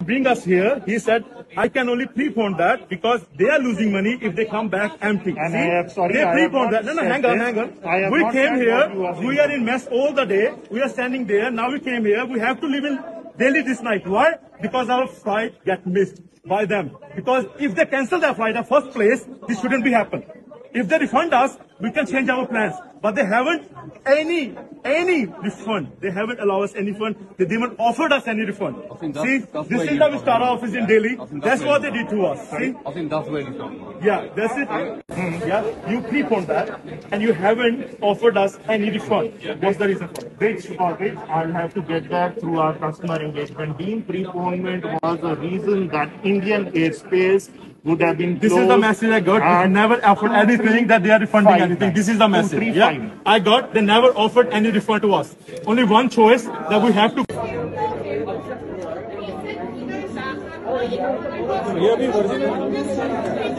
Bring us here, he said. I can only prepone that because they are losing money if they come back empty. See, they preponed that. No, no, hang on, hang on. We came here. We are in mess all the day. We are standing there. Now we came here. We have to live in Delhi this night. Why? Because our flight get missed by them. Because if they cancel their flight the first place, this shouldn't be happen. If they refund us, we can change our plans. But they haven't any any refund. They haven't allowed us any refund. They didn't offered us any refund. that's- See, that's this is the come Vistara from. office in Delhi. That's that's what they did to us. See, I think that's where you come from. yeah, that's it. Yeah, you preponed that, and you haven't offered us any refund. What's the reason for it? Which for uh, which I'll have to get that through our customer engagement team. Preponement was a reason that Indian airspace would have been This is the message I got. and They never offered anything that they are refunding anything. times. This is the Two, message. three, Yeah, five. I got. They never offered any refund to us. Only one choice that we have to.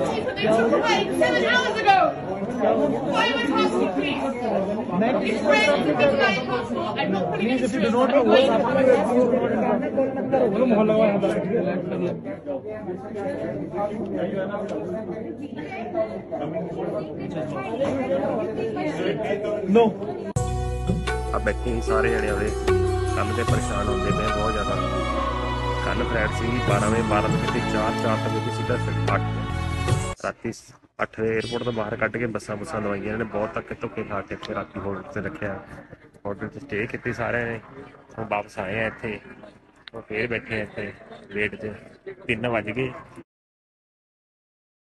Seven hours ago. Why am I passing, please? It's raining to midnight passport. I'm not putting it through. I'm waiting for my passport. No. ਆ ਬੈਠੇ ਸੀ ਸਾਰੇ ਜਣੇ ਉਹਦੇ ਕੰਮ ਤੇ ਪਰੇਸ਼ਾਨ ਹੁੰਦੇ ਪਏ ਬਹੁਤ ਜ਼ਿਆਦਾ ਕੱਲ ਫਲੈਟ ਸੀ 12 ਵਜੇ 12 ਵਜੇ ਤੇ 4 4 ਤੱਕ ਵੀ ਸਿੱਧਾ 8 ਰਾਤੀ 8 ਵਜੇ 에어ਪੋਰਟ ਤੋਂ ਬਾਹਰ ਕੱਢ ਕੇ ਬੱਸਾਂ ਬੁੱਸਾਂ ਲਵਾਈਆਂ ਇਹਨਾਂ ਨੇ, ਬਹੁਤ ਧੱਕੇ ਧੁੱਕੇ ਖਾ ਕੇ ਇੱਥੇ ਰਾਤੀ ਹੋਟਲ ਤੇ ਰੱਖਿਆ। ਹੋਟਲ 'ਚ ਸਟੇ ਕੀਤੀ ਸਾਰਿਆਂ ਨੇ, ਹੁਣ ਵਾਪਸ ਆਏ ਆ ਇੱਥੇ ਉਹ ਫੇਰ ਬੈਠੇ ਆ ਇੱਥੇ ਵੇਟ 'ਚ 3 ਵਜ ਗਏ।